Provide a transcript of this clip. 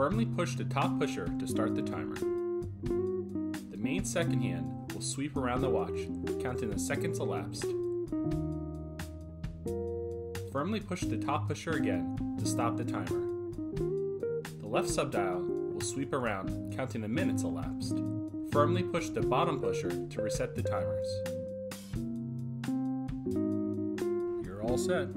Firmly push the top pusher to start the timer. The main second hand will sweep around the watch, counting the seconds elapsed. Firmly push the top pusher again to stop the timer. The left subdial will sweep around, counting the minutes elapsed. Firmly push the bottom pusher to reset the timers. You're all set.